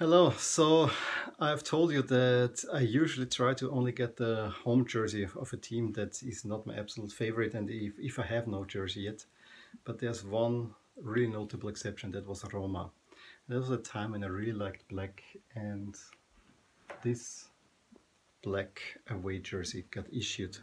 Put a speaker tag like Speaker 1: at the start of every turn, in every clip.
Speaker 1: Hello, so I've told you that I usually try to only get the home jersey of a team that is not my absolute favorite and if, if I have no jersey yet. But there's one really notable exception, that was Roma. There was a time when I really liked black and this black away jersey got issued.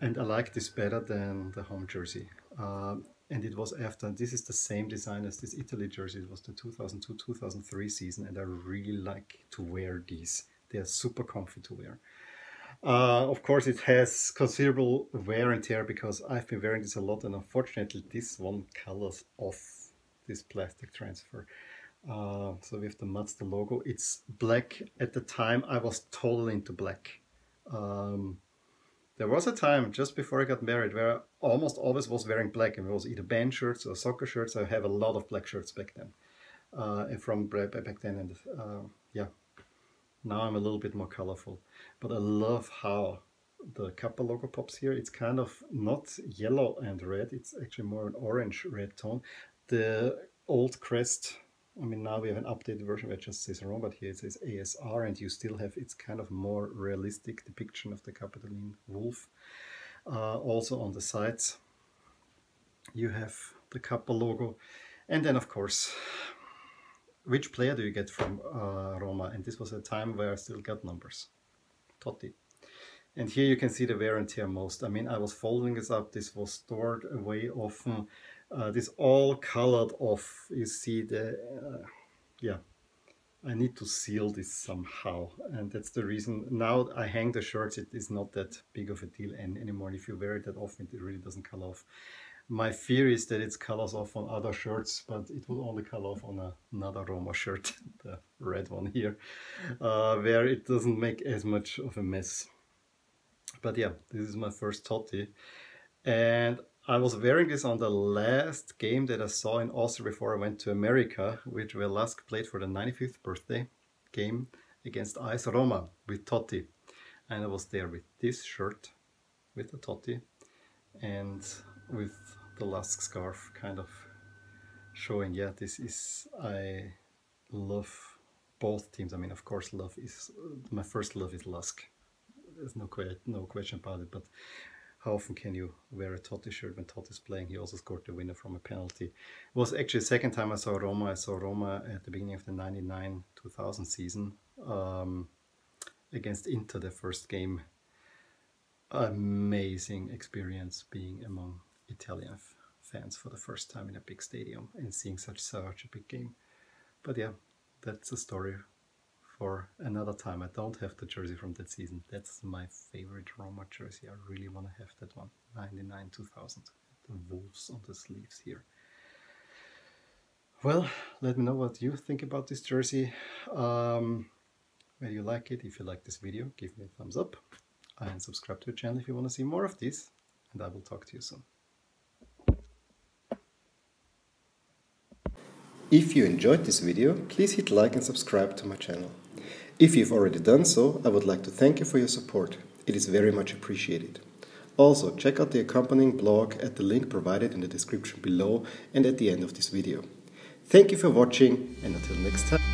Speaker 1: And I like this better than the home jersey. Um, and it was after this is the same design as this Italy jersey. It was the 2002-2003 season and I really like to wear these. They're super comfy to wear. Uh, of course it has considerable wear and tear because I've been wearing this a lot and unfortunately this one colors off this plastic transfer. Uh, so we have the Mazda logo. It's black. At the time I was totally into black. Um, there was a time just before I got married where I almost always was wearing black and it was either band shirts or soccer shirts. I have a lot of black shirts back then, uh, from back then, and uh, yeah, now I'm a little bit more colorful. But I love how the Kappa logo pops here. It's kind of not yellow and red. It's actually more an orange red tone. The old crest I mean, now we have an updated version where it just says Rome, but here it says ASR, and you still have its kind of more realistic depiction of the Capitoline wolf. Uh, also on the sides, you have the Kappa logo. And then, of course, which player do you get from uh, Roma? And this was a time where I still got numbers. Totti. And here you can see the wear and tear most. I mean, I was folding this up. This was stored away often uh, this all colored off you see the uh, yeah I need to seal this somehow. And that's the reason now I hang the shirts it is not that big of a deal anymore. If you wear it that often it really doesn't color off. My fear is that it colors off on other shirts but it will only color off on a, another Roma shirt the red one here uh, where it doesn't make as much of a mess. But yeah this is my first Totti and I was wearing this on the last game that I saw in Austria before I went to America, which Lask played for the 95th birthday game against AS Roma with Totti. And I was there with this shirt, with the Totti, and with the Lask scarf kind of showing, yeah, this is, I love both teams. I mean, of course, love is, my first love is Lask. There's no, no question about it, but how often can you wear a Totti shirt when Totti is playing? He also scored the winner from a penalty. It was actually the second time I saw Roma. I saw Roma at the beginning of the 99-2000 season um, against Inter, the first game. Amazing experience being among Italian fans for the first time in a big stadium and seeing such such a big game. But yeah, that's a story for another time. I don't have the jersey from that season. That's my favorite Roma jersey. I really want to have that one. 99 2000. The wolves on the sleeves here. Well, let me know what you think about this jersey. Um, whether you like it. If you like this video, give me a thumbs up. And subscribe to the channel if you want to see more of these. And I will talk to you soon. If you enjoyed this video, please hit like and subscribe to my channel. If you've already done so, I would like to thank you for your support. It is very much appreciated. Also, check out the accompanying blog at the link provided in the description below and at the end of this video. Thank you for watching and until next time.